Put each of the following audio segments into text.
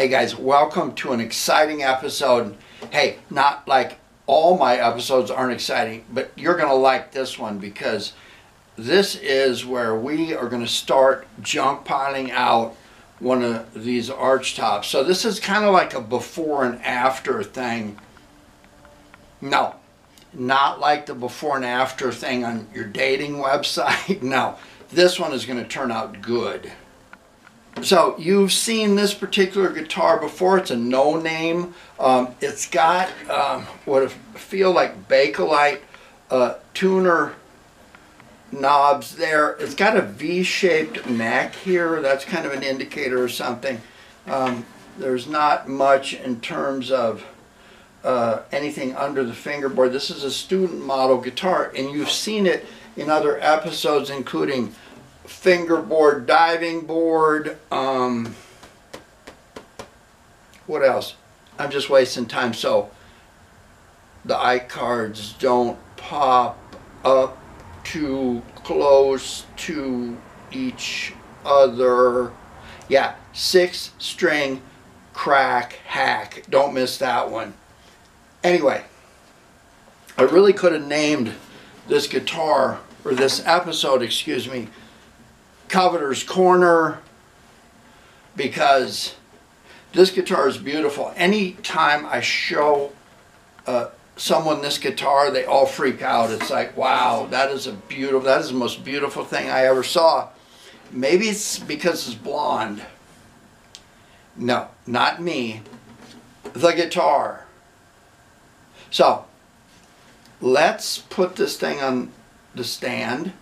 Hey guys, welcome to an exciting episode. Hey, not like all my episodes aren't exciting, but you're going to like this one because this is where we are going to start junk piling out one of these arch tops. So this is kind of like a before and after thing. No, not like the before and after thing on your dating website. No, this one is going to turn out good. So you've seen this particular guitar before. It's a no name. Um, it's got um, what feel like Bakelite uh, tuner knobs there. It's got a V-shaped neck here. That's kind of an indicator or something. Um, there's not much in terms of uh, anything under the fingerboard. This is a student model guitar and you've seen it in other episodes including fingerboard diving board. Um, what else? I'm just wasting time. So the I-cards don't pop up too close to each other. Yeah, six string crack hack. Don't miss that one. Anyway, I really could have named this guitar, or this episode, excuse me, Coveter's Corner because this guitar is beautiful. Anytime I show uh, someone this guitar, they all freak out. It's like, wow, that is a beautiful, that is the most beautiful thing I ever saw. Maybe it's because it's blonde. No, not me. The guitar. So, let's put this thing on the stand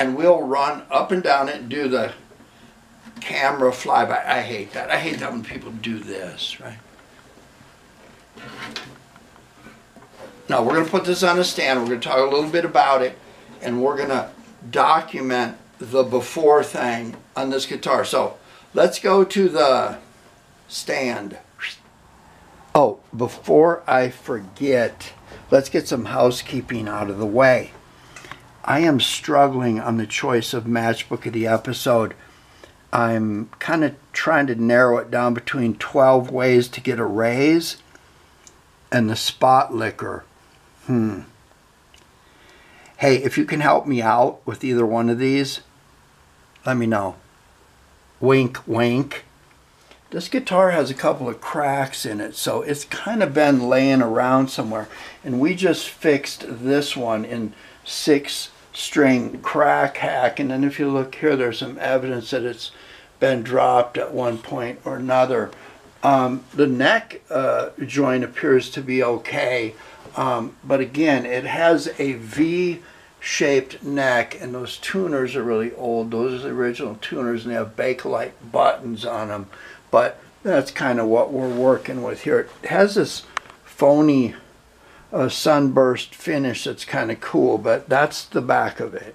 and we'll run up and down it and do the camera flyby. I hate that. I hate that when people do this, right? Now we're going to put this on a stand. We're going to talk a little bit about it and we're going to document the before thing on this guitar. So let's go to the stand. Oh, before I forget, let's get some housekeeping out of the way. I am struggling on the choice of matchbook of the episode. I'm kind of trying to narrow it down between 12 ways to get a raise and the spot liquor. Hmm. Hey, if you can help me out with either one of these, let me know. Wink, wink. This guitar has a couple of cracks in it, so it's kind of been laying around somewhere. And we just fixed this one in six string crack hack and then if you look here there's some evidence that it's been dropped at one point or another. Um, the neck uh, joint appears to be okay um, but again it has a V shaped neck and those tuners are really old. Those are the original tuners and they have Bakelite buttons on them but that's kind of what we're working with here. It has this phony a sunburst finish that's kind of cool, but that's the back of it.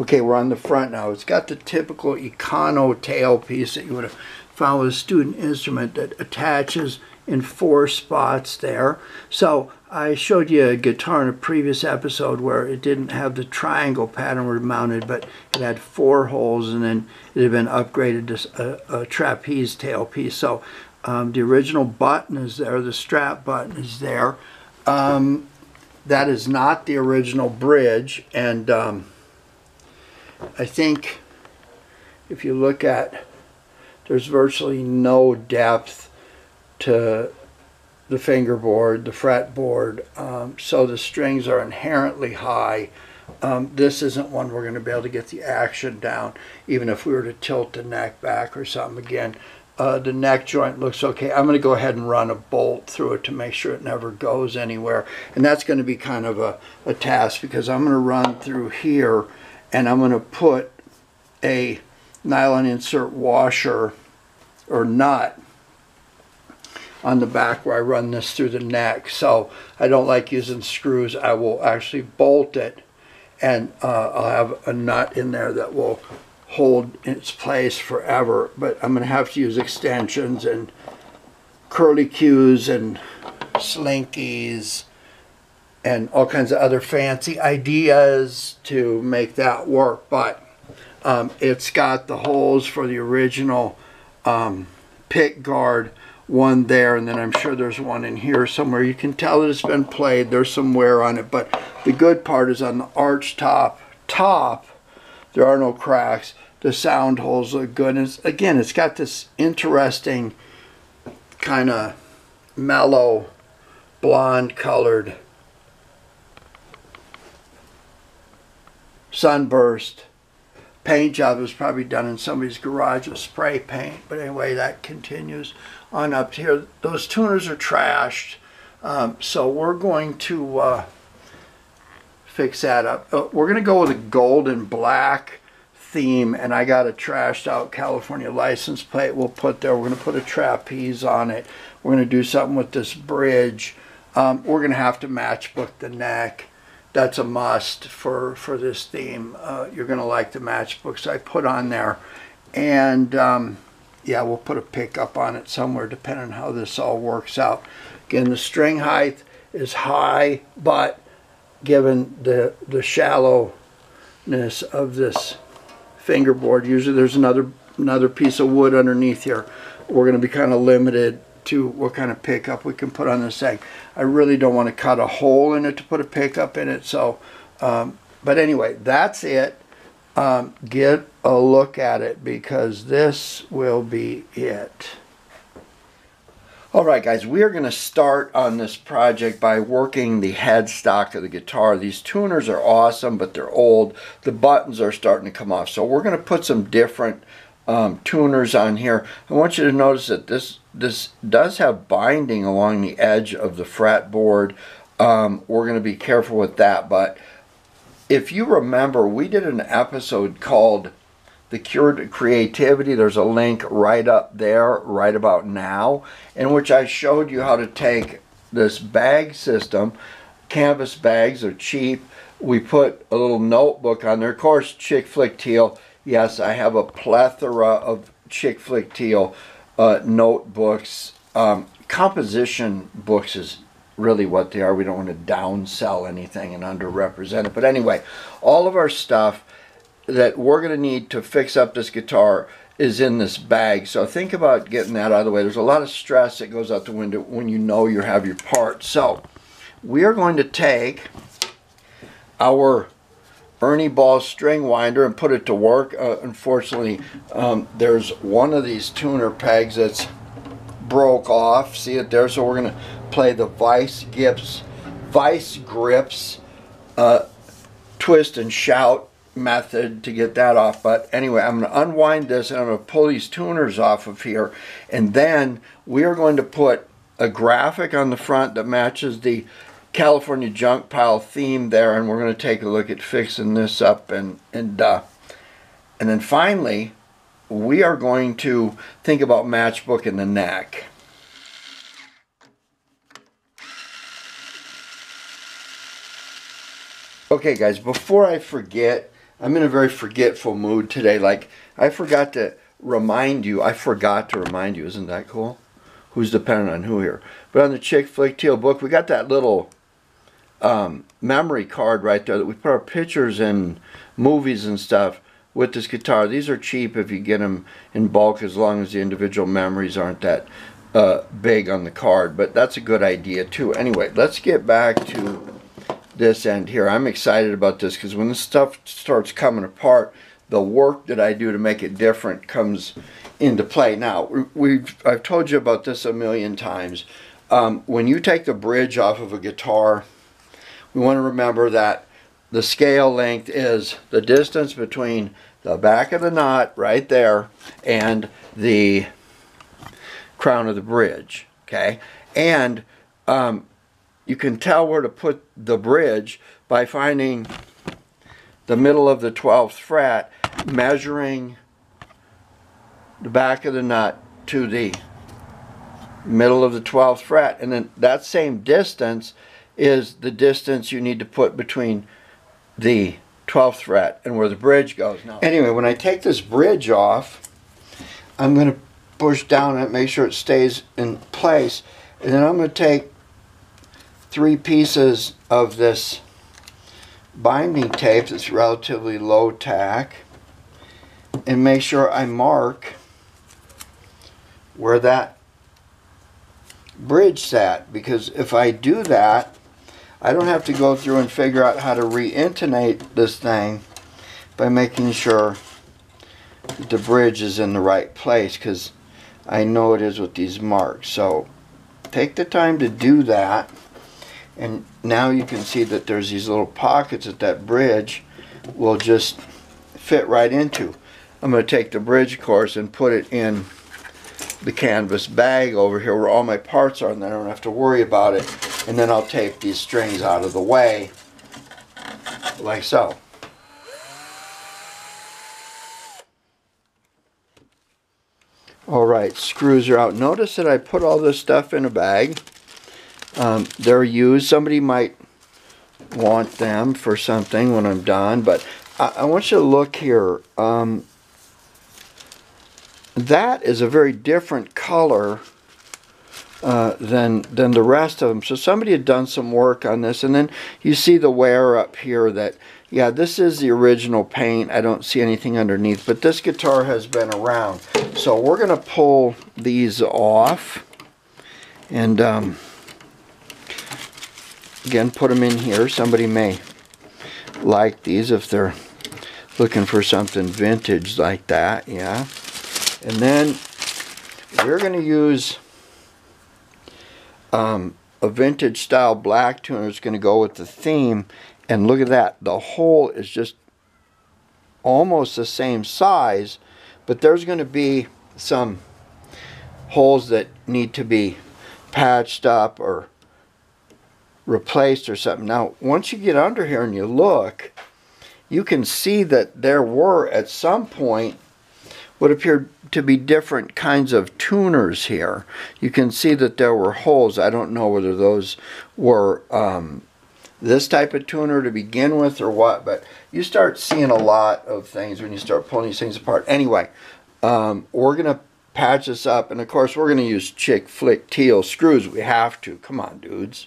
Okay, we're on the front now. It's got the typical Econo tailpiece that you would have found with a student instrument that attaches in four spots there. So I showed you a guitar in a previous episode where it didn't have the triangle pattern mounted, but it had four holes and then it had been upgraded to a, a trapeze tailpiece. So um, the original button is there, the strap button is there. Um, that is not the original bridge and um, I think if you look at there's virtually no depth to the fingerboard, the fretboard, um, so the strings are inherently high. Um, this isn't one we're going to be able to get the action down, even if we were to tilt the neck back or something. Again, uh, the neck joint looks okay. I'm going to go ahead and run a bolt through it to make sure it never goes anywhere. And that's going to be kind of a, a task because I'm going to run through here and I'm going to put a nylon insert washer or nut on the back where I run this through the neck. So I don't like using screws. I will actually bolt it and uh, I'll have a nut in there that will hold its place forever, but I'm going to have to use extensions and curly cues and slinkies and all kinds of other fancy ideas to make that work. But um, it's got the holes for the original um, pick guard one there, and then I'm sure there's one in here somewhere. You can tell that it's been played. There's some wear on it, but the good part is on the arch top, top, there are no cracks. The sound holes look good. And it's, again, it's got this interesting kind of mellow blonde colored sunburst paint job was probably done in somebody's garage with spray paint. But anyway that continues on up here. Those tuners are trashed. Um, so we're going to uh, fix that up. Uh, we're going to go with a gold and black theme and I got a trashed out California license plate. We'll put there we're going to put a trapeze on it. We're going to do something with this bridge. Um, we're going to have to matchbook the neck. That's a must for for this theme. Uh, you're going to like the matchbooks I put on there, and um, yeah, we'll put a pickup on it somewhere depending on how this all works out. Again, the string height is high, but given the the shallowness of this fingerboard, usually there's another another piece of wood underneath here. We're going to be kind of limited to what kind of pickup we can put on this thing. I really don't want to cut a hole in it to put a pickup in it. So, um, but anyway, that's it. Um, get a look at it because this will be it. All right, guys, we are going to start on this project by working the headstock of the guitar. These tuners are awesome, but they're old. The buttons are starting to come off. So we're going to put some different um, tuners on here. I want you to notice that this this does have binding along the edge of the fretboard. Um, we're going to be careful with that, but if you remember, we did an episode called The Cure to Creativity. There's a link right up there, right about now, in which I showed you how to take this bag system. Canvas bags are cheap. We put a little notebook on there. Of course, Chick Flick Teal Yes, I have a plethora of chick flick teal uh, notebooks. Um, composition books is really what they are. We don't want to downsell anything and underrepresent it. But anyway, all of our stuff that we're going to need to fix up this guitar is in this bag. So think about getting that out of the way. There's a lot of stress that goes out the window when you know you have your part. So we are going to take our Ernie Ball string winder and put it to work. Uh, unfortunately, um, there's one of these tuner pegs that's broke off. See it there? So we're going to play the vice grips, vice grips, uh, twist and shout method to get that off. But anyway, I'm going to unwind this and I'm going to pull these tuners off of here. And then we are going to put a graphic on the front that matches the California junk pile theme there, and we're going to take a look at fixing this up, and and uh, and then finally, we are going to think about matchbook in the neck. Okay, guys, before I forget, I'm in a very forgetful mood today. Like, I forgot to remind you. I forgot to remind you. Isn't that cool? Who's dependent on who here? But on the Chick Flick Teal book, we got that little um, memory card right there that we put our pictures and movies and stuff with this guitar. These are cheap if you get them in bulk as long as the individual memories aren't that uh, big on the card. But that's a good idea too. Anyway, let's get back to this end here. I'm excited about this because when this stuff starts coming apart, the work that I do to make it different comes into play. Now, we've I've told you about this a million times. Um, when you take the bridge off of a guitar, we want to remember that the scale length is the distance between the back of the knot right there and the crown of the bridge okay and um, you can tell where to put the bridge by finding the middle of the 12th fret measuring the back of the nut to the middle of the 12th fret and then that same distance is the distance you need to put between the 12th fret and where the bridge goes. Now, anyway, when I take this bridge off, I'm going to push down it, make sure it stays in place, and then I'm going to take three pieces of this binding tape that's relatively low tack and make sure I mark where that bridge sat because if I do that, I don't have to go through and figure out how to re-intonate this thing by making sure the bridge is in the right place because I know it is with these marks. So take the time to do that and now you can see that there's these little pockets that that bridge will just fit right into. I'm going to take the bridge of course and put it in the canvas bag over here where all my parts are and then I don't have to worry about it. And then I'll tape these strings out of the way like so. All right, screws are out. Notice that I put all this stuff in a bag. Um, they're used. Somebody might want them for something when I'm done, but I, I want you to look here. Um, that is a very different color uh, than than the rest of them. So somebody had done some work on this, and then you see the wear up here. That yeah, this is the original paint. I don't see anything underneath, but this guitar has been around. So we're gonna pull these off, and um, again put them in here. Somebody may like these if they're looking for something vintage like that. Yeah. And then we're going to use um, a vintage style black tuner. It's going to go with the theme. And look at that. The hole is just almost the same size. But there's going to be some holes that need to be patched up or replaced or something. Now, once you get under here and you look, you can see that there were at some point what appeared to be different kinds of tuners here. You can see that there were holes. I don't know whether those were um, this type of tuner to begin with or what, but you start seeing a lot of things when you start pulling these things apart. Anyway, um, we're going to patch this up, and of course we're going to use chick flick teal screws. We have to. Come on, dudes.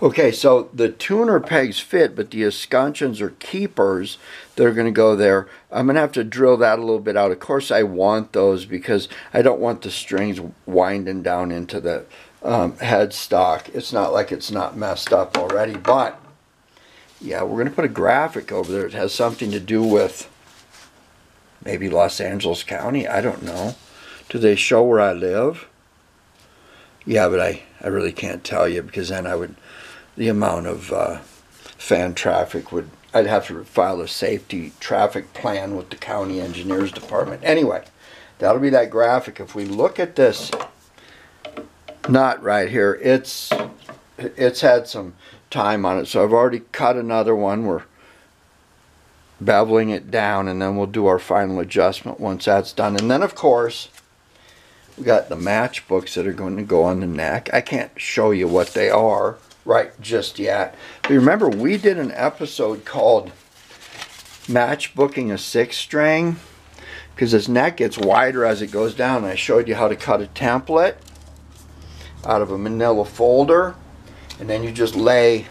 Okay, so the tuner pegs fit, but the escutcheons or keepers that are going to go there, I'm going to have to drill that a little bit out. Of course, I want those because I don't want the strings winding down into the um, headstock. It's not like it's not messed up already, but yeah, we're going to put a graphic over there. It has something to do with maybe Los Angeles County. I don't know. Do they show where I live? Yeah, but I, I really can't tell you because then I would the amount of uh, fan traffic would I'd have to file a safety traffic plan with the county engineers department. Anyway, that'll be that graphic. If we look at this nut right here, it's it's had some time on it. So I've already cut another one. We're beveling it down and then we'll do our final adjustment once that's done. And then of course, we got the matchbooks that are going to go on the neck. I can't show you what they are right just yet. But remember, we did an episode called Matchbooking a Six String because his neck gets wider as it goes down. I showed you how to cut a template out of a manila folder and then you just lay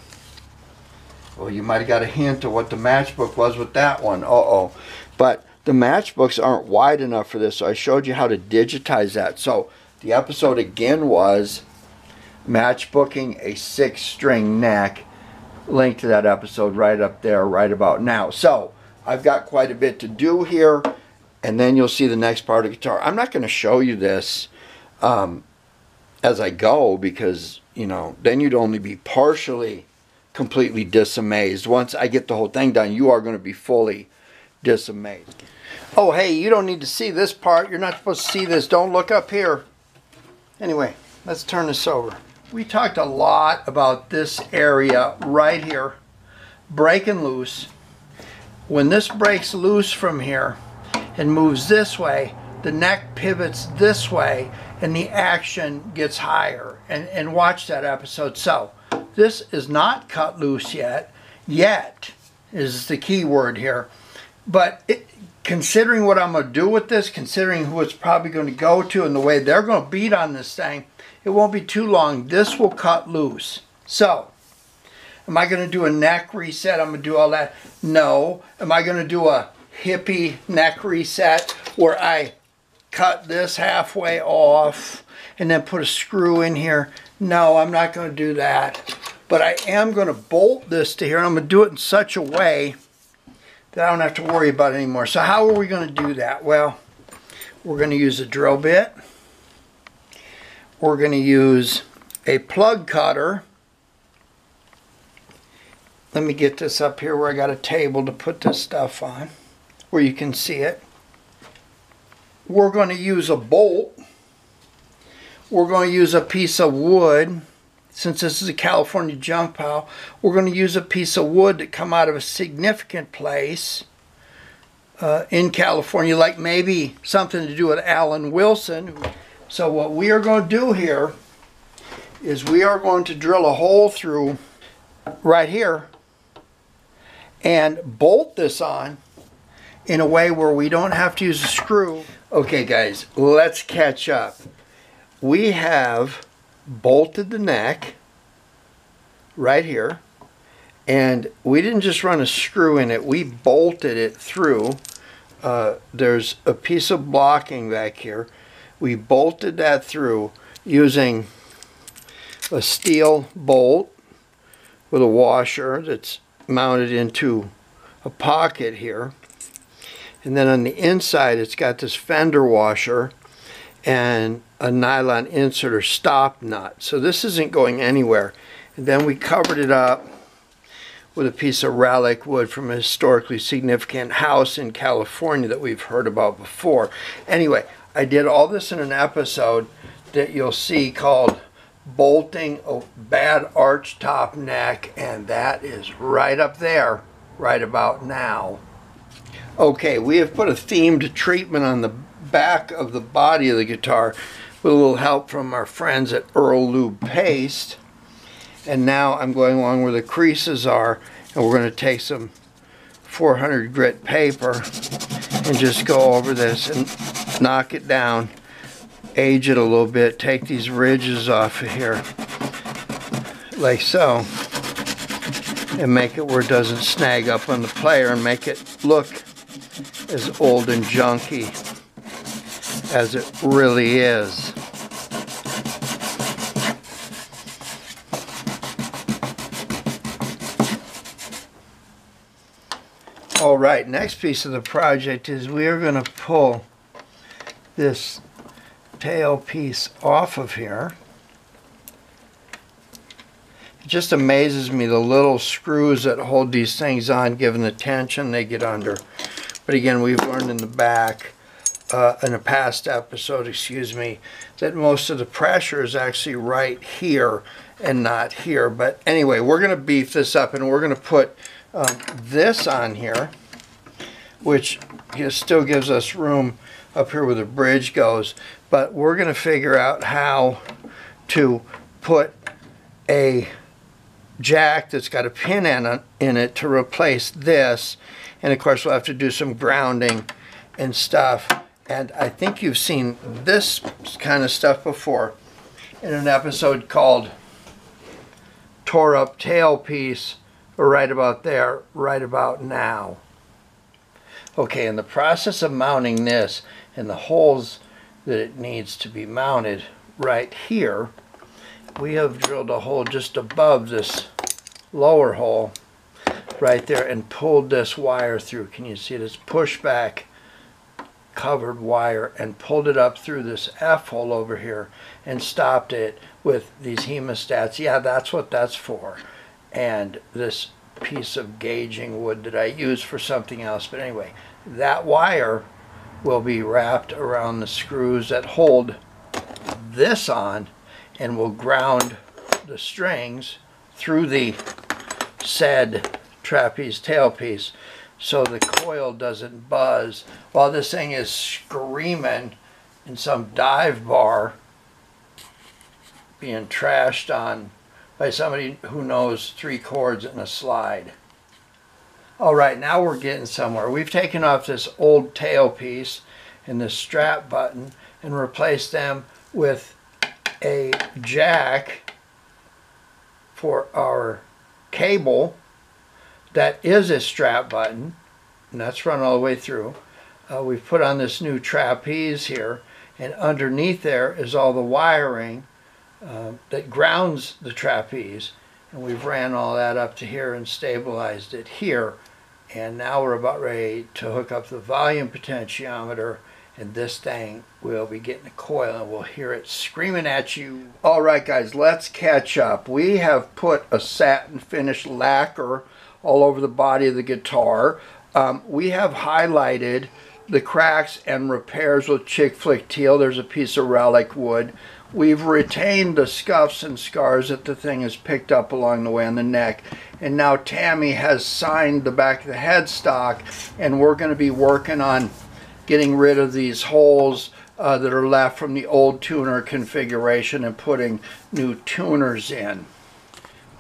well you might have got a hint of what the matchbook was with that one uh-oh but the matchbooks aren't wide enough for this so I showed you how to digitize that so the episode again was matchbooking a six string neck. Link to that episode right up there right about now. So I've got quite a bit to do here and then you'll see the next part of guitar. I'm not going to show you this um, as I go because, you know, then you'd only be partially completely disamazed. Once I get the whole thing done, you are going to be fully disamazed. Oh, hey, you don't need to see this part. You're not supposed to see this. Don't look up here. Anyway, let's turn this over. We talked a lot about this area right here breaking loose. When this breaks loose from here and moves this way, the neck pivots this way and the action gets higher. And, and watch that episode. So this is not cut loose yet. Yet is the key word here. But it, considering what I'm going to do with this, considering who it's probably going to go to and the way they're going to beat on this thing, it won't be too long. This will cut loose. So, am I going to do a neck reset? I'm going to do all that. No. Am I going to do a hippie neck reset where I cut this halfway off and then put a screw in here. No, I'm not going to do that. But I am going to bolt this to here. I'm going to do it in such a way that I don't have to worry about it anymore. So how are we going to do that? Well, we're going to use a drill bit. We're going to use a plug cutter. Let me get this up here where I got a table to put this stuff on, where you can see it. We're going to use a bolt. We're going to use a piece of wood since this is a California junk pile, we're going to use a piece of wood that come out of a significant place uh, in California, like maybe something to do with Alan Wilson. So what we are going to do here is we are going to drill a hole through right here and bolt this on in a way where we don't have to use a screw. Okay guys, let's catch up. We have bolted the neck right here and we didn't just run a screw in it we bolted it through uh, there's a piece of blocking back here we bolted that through using a steel bolt with a washer that's mounted into a pocket here and then on the inside it's got this fender washer and a nylon insert or stop nut. So this isn't going anywhere. And then we covered it up with a piece of relic wood from a historically significant house in California that we've heard about before. Anyway, I did all this in an episode that you'll see called bolting a bad arch top neck and that is right up there right about now. Okay, we have put a themed treatment on the back of the body of the guitar with a little help from our friends at Earl Lube Paste. And now I'm going along where the creases are and we're going to take some 400 grit paper and just go over this and knock it down, age it a little bit, take these ridges off of here like so and make it where it doesn't snag up on the player and make it look as old and junky as it really is. All right, next piece of the project is we are going to pull this tail piece off of here. It just amazes me the little screws that hold these things on given the tension they get under. But again, we've learned in the back uh, in a past episode, excuse me, that most of the pressure is actually right here and not here. But anyway, we're going to beef this up and we're going to put um, this on here, which still gives us room up here where the bridge goes. But we're going to figure out how to put a jack that's got a pin in, in it to replace this. And of course, we'll have to do some grounding and stuff and I think you've seen this kind of stuff before in an episode called Tore Up Tailpiece, right about there, right about now. Okay, in the process of mounting this and the holes that it needs to be mounted right here, we have drilled a hole just above this lower hole right there and pulled this wire through. Can you see this pushback covered wire and pulled it up through this F hole over here and stopped it with these hemostats. Yeah, that's what that's for. And this piece of gauging wood that I use for something else. But anyway, that wire will be wrapped around the screws that hold this on and will ground the strings through the said trapeze tailpiece so the coil doesn't buzz while this thing is screaming in some dive bar being trashed on by somebody who knows three chords and a slide. All right, now we're getting somewhere. We've taken off this old tailpiece and this strap button and replaced them with a jack for our cable that is a strap button, and that's run all the way through. Uh, we've put on this new trapeze here, and underneath there is all the wiring uh, that grounds the trapeze and we've ran all that up to here and stabilized it here and now we're about ready to hook up the volume potentiometer and this thing will be getting a coil and we'll hear it screaming at you. All right guys, let's catch up. We have put a satin finish lacquer all over the body of the guitar. Um, we have highlighted the cracks and repairs with Chick Flick Teal. There's a piece of relic wood. We've retained the scuffs and scars that the thing has picked up along the way on the neck. And now Tammy has signed the back of the headstock and we're going to be working on getting rid of these holes uh, that are left from the old tuner configuration and putting new tuners in.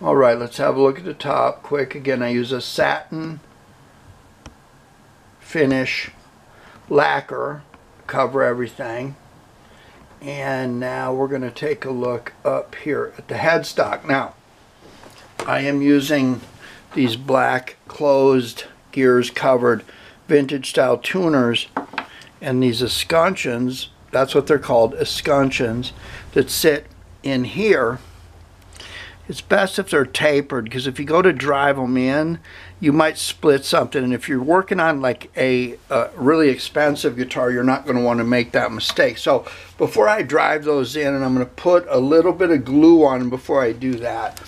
All right, let's have a look at the top quick. Again, I use a satin finish lacquer cover everything. And now we're going to take a look up here at the headstock. Now, I am using these black closed gears covered vintage style tuners and these escutcheons, that's what they're called, escutcheons, that sit in here. It's best if they're tapered because if you go to drive them in, you might split something. And if you're working on like a, a really expensive guitar, you're not going to want to make that mistake. So before I drive those in, and I'm going to put a little bit of glue on them before I do that.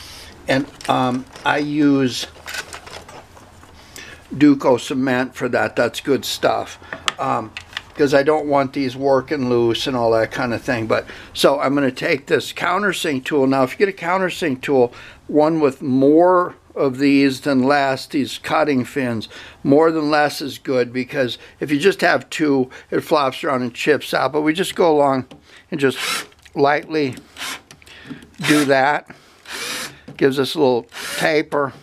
And um, I use Duco cement for that. That's good stuff. Um, because I don't want these working loose and all that kind of thing. But so I'm going to take this countersink tool. Now, if you get a countersink tool, one with more of these than less, these cutting fins, more than less is good because if you just have two, it flops around and chips out. But we just go along and just lightly do that. Gives us a little taper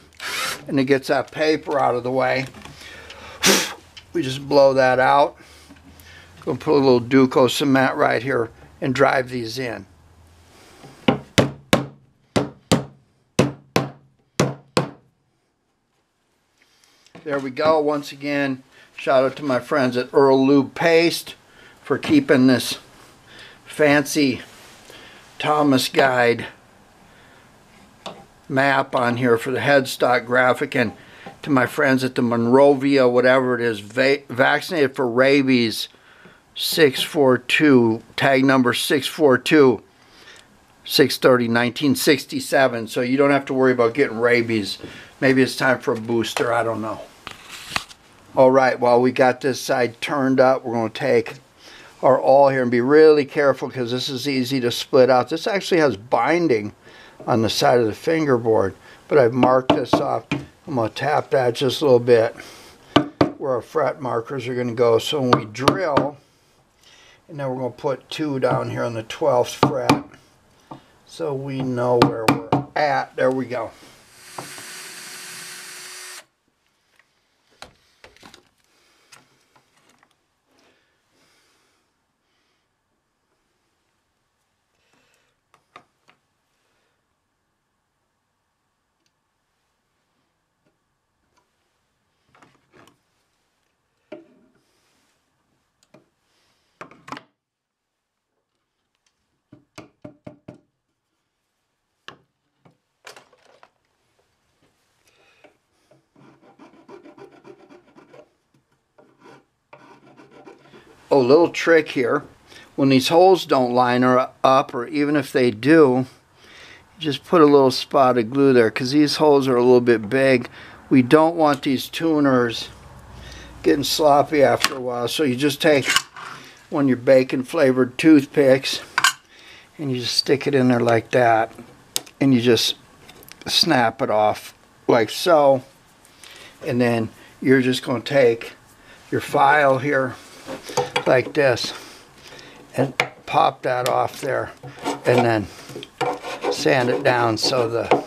and it gets that paper out of the way. We just blow that out. Gonna put a little Duco cement right here and drive these in. There we go. Once again, shout out to my friends at Earl Lube Paste for keeping this fancy Thomas Guide map on here for the headstock graphic and to my friends at the Monrovia, whatever it is, va vaccinated for rabies 642, tag number 642, 630, 1967. So you don't have to worry about getting rabies. Maybe it's time for a booster, I don't know. All right, while we got this side turned up, we're going to take our awl here and be really careful because this is easy to split out. This actually has binding on the side of the fingerboard, but I've marked this off. I'm going to tap that just a little bit where our fret markers are going to go. So when we drill, and then we're going to put 2 down here on the 12th fret so we know where we're at. There we go. Oh, little trick here. When these holes don't line up, or even if they do, just put a little spot of glue there because these holes are a little bit big. We don't want these tuners getting sloppy after a while. So you just take one of your bacon flavored toothpicks and you just stick it in there like that and you just snap it off like so and then you're just going to take your file here like this and pop that off there and then sand it down so the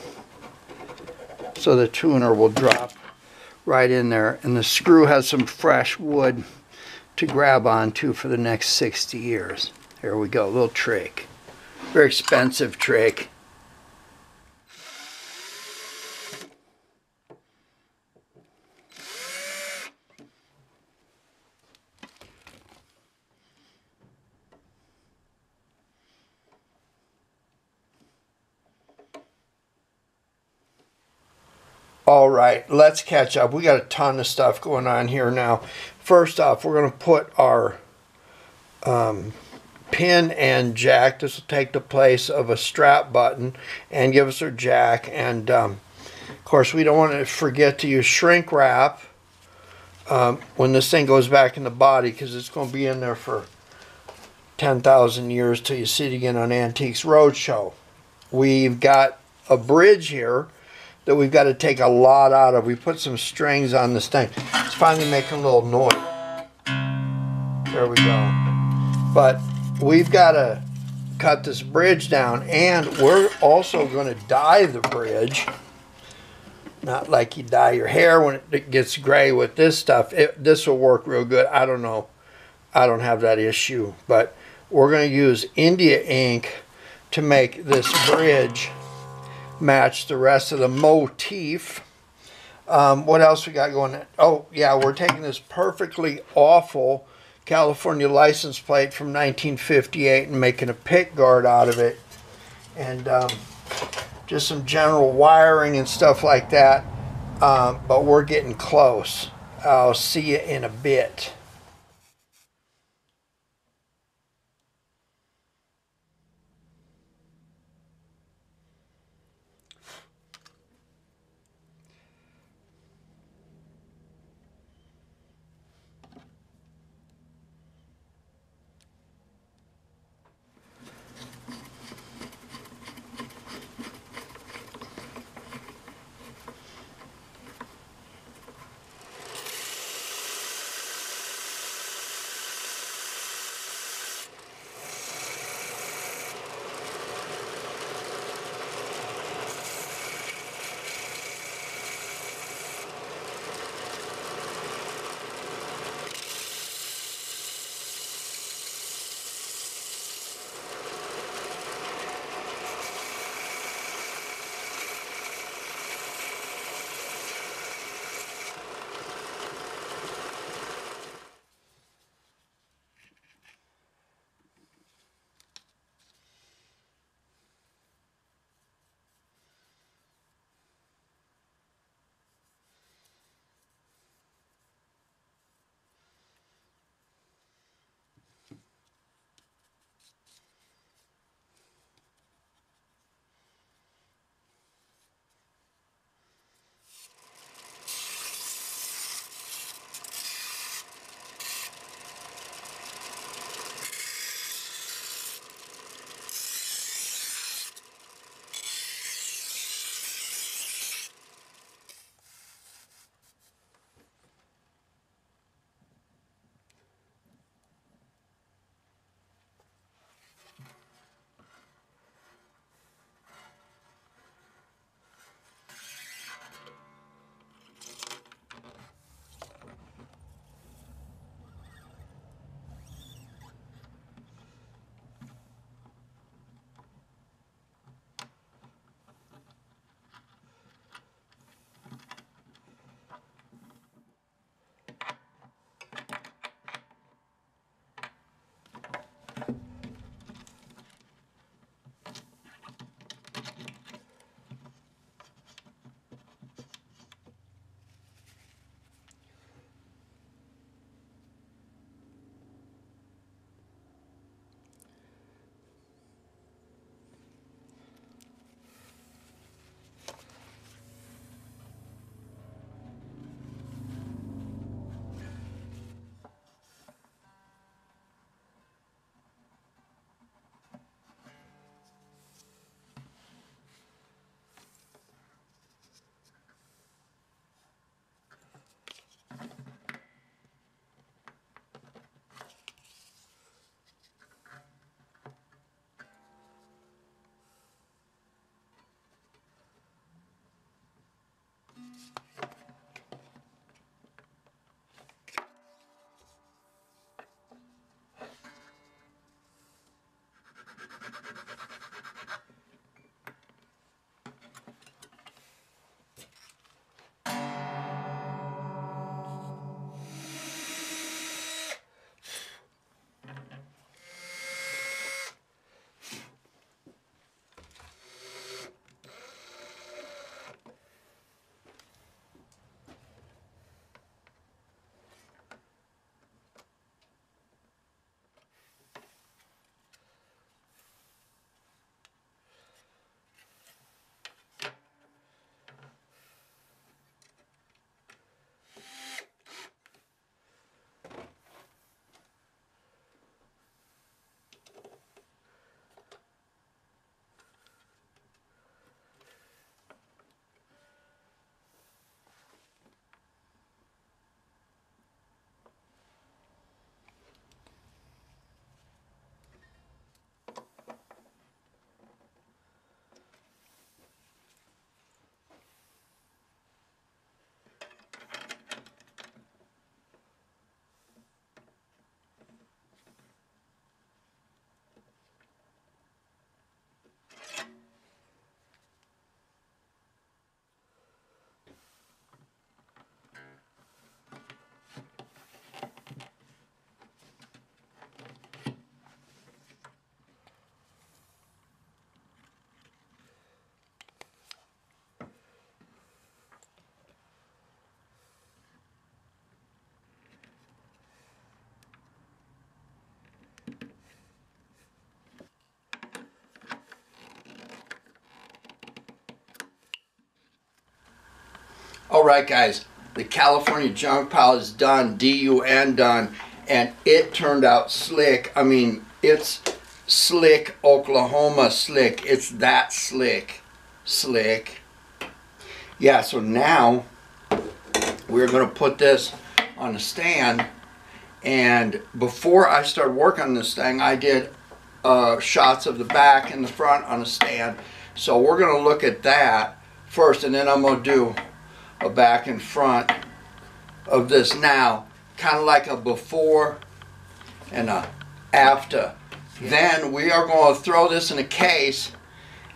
so the tuner will drop right in there. And the screw has some fresh wood to grab onto for the next 60 years. There we go little trick. Very expensive trick All right, let's catch up. We got a ton of stuff going on here now. First off, we're going to put our um, pin and jack. This will take the place of a strap button and give us our jack. And um, of course, we don't want to forget to use shrink wrap um, when this thing goes back in the body because it's going to be in there for 10,000 years till you see it again on Antiques Roadshow. We've got a bridge here that we've got to take a lot out of. We put some strings on this thing. It's finally making a little noise. There we go. But we've got to cut this bridge down and we're also going to dye the bridge. Not like you dye your hair when it gets gray with this stuff. It, this will work real good. I don't know. I don't have that issue. But we're going to use India ink to make this bridge match the rest of the motif. Um, what else we got going? Oh, yeah, we're taking this perfectly awful California license plate from 1958 and making a pick guard out of it. And um, just some general wiring and stuff like that. Um, but we're getting close. I'll see you in a bit. All right, guys, the California junk pile is done, D-U-N done, and it turned out slick. I mean, it's slick Oklahoma slick. It's that slick, slick. Yeah, so now we're gonna put this on a stand and before I started working on this thing, I did uh, shots of the back and the front on a stand. So we're gonna look at that first and then I'm gonna do a back and front of this now, kind of like a before and a after. Then we are going to throw this in a case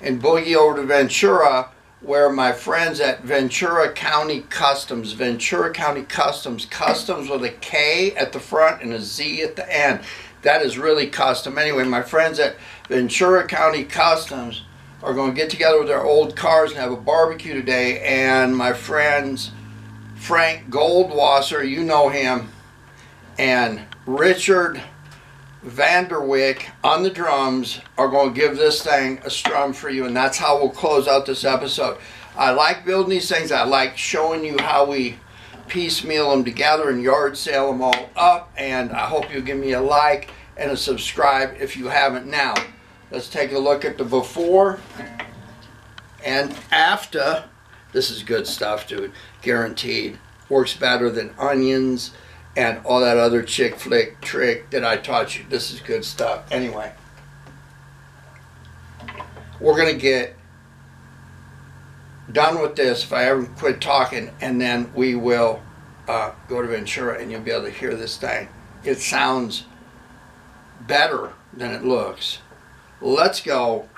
and boogie over to Ventura where my friends at Ventura County Customs, Ventura County Customs, customs with a K at the front and a Z at the end. That is really custom. Anyway, my friends at Ventura County Customs are going to get together with their old cars and have a barbecue today. And my friends, Franck Goldwasser, you know him, and Richard Vanderwick on the drums are going to give this thing a strum for you, and that's how we'll close out this episode. I like building these things. I like showing you how we piecemeal them together and yard sale them all up, and I hope you give me a like and a subscribe if you haven't now. Let's take a look at the before and after. This is good stuff, dude. Guaranteed. Works better than onions and all that other chick flick trick that I taught you. This is good stuff. Anyway, we're going to get done with this if I ever quit talking, and then we will uh, go to Ventura and you'll be able to hear this thing. It sounds better than it looks. Let's go.